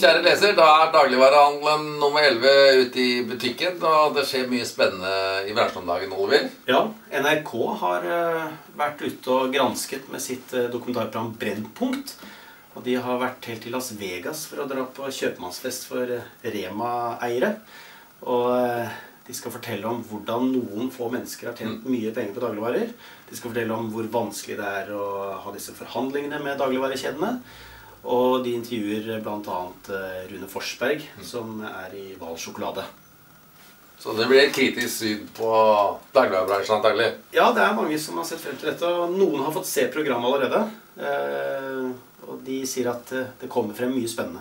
Kjære leser, da er dagligvarehandelen nummer 11 ute i butikken. Og det skjer mye spennende i bransjen om dagen, Oliver. Ja, NRK har eh, vært ute og gransket med sitt eh, dokumentarprogram Brennpunkt. Og de har vært helt til Las Vegas for å dra på kjøpmannsfest for eh, Rema-eiere. Og de skal fortelle om hvordan noen få mennesker har tjent mye penger på dagligvarer. De skal fortelle om hvor vanskelig det er å ha disse forhandlingene med dagligvarekjedene. Og de intervjuer bl.a. Rune Forsberg, som er i Hval sjokolade. Så det blir et kritisk syn på dagligvarebransjen antagelig. Ja, det er mange som har sett frem til dette, og noen har fått se programmet allerede. Eh, og de sier at eh, det kommer frem mye spennende.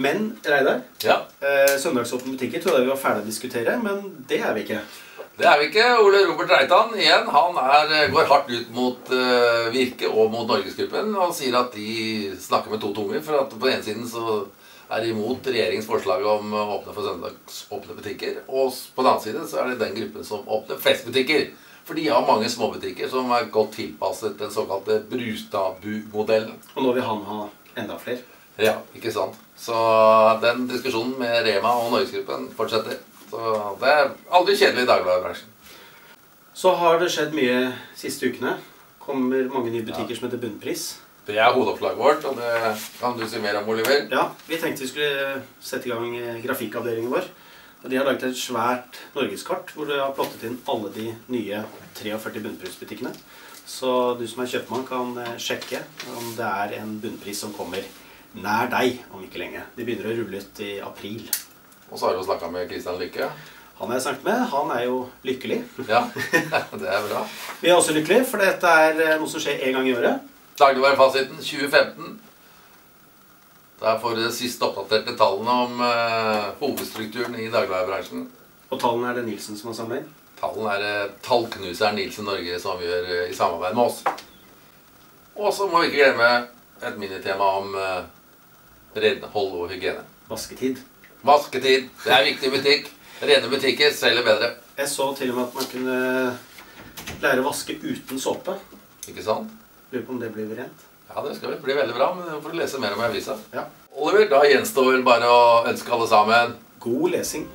Men Reidar, Ja, eh, søndagsåpne butikker trodde jeg vi var ferdig å diskutere, men det er vi ikke. Det er vi ikke. Ole Robert Reitan igjen, han er, går hardt ut mot uh, Virke og mot Norgesgruppen og sier at de snakker med to tunger. For at på den ene siden så er de imot regjeringens forslag om å åpne for søndagsåpne butikker. Og på den annen side så er det den gruppen som åpner flest butikker. For de har mange småbutikker som er godt tilpasset den såkalte Brustadbu-modellen. Og nå vil han ha enda flere. Ja, ikke sant. Så den diskusjonen med Rema og Norgesgruppen fortsetter. Så det er aldri kjedelig i dagligvarebransjen. Så har det skjedd mye siste ukene. Kommer mange nye butikker som heter Bunnpris. Det er hovedoppslaget vårt, og det kan du si mer om, Oliver. Ja, vi tenkte vi skulle sette i gang eh, grafikkavdelingen vår. Og de har laget et svært norgeskart hvor de har plottet inn alle de nye 43 bunnprisbutikkene. Så du som er kjøpmann kan eh, sjekke om det er en bunnpris som kommer nær deg om ikke lenge. De begynner å rulle ut i april. Og så har du snakka med Kristian Lykke. Han har jeg snakket med. Han er jo lykkelig. Ja, det er bra. Vi er også lykkelige, for dette er eh, noe som skjer én gang i året. Dagligvarefasiten 2015. Der får du de siste oppdaterte tallene om eh, hovedstrukturen i dagligvarebransjen. Og tallene er det Nilsen som har samla inn. Tallene er eh, tallknuseren Nilsen Norge som gjør eh, i samarbeid med oss. Og så må vi ikke glemme et minitema om renhold og hygiene. Vasketid. Vasketid. Det er viktig butikk. Rene butikker selger bedre. Jeg så til og med at man kunne lære å vaske uten såpe. Ikke sant? Lurer på om det blir rent. Ja, det skal bli veldig bra, men det får du lese mer om i avisa. Ja. Oliver, da gjenstår vel bare å ønske alle sammen God lesing.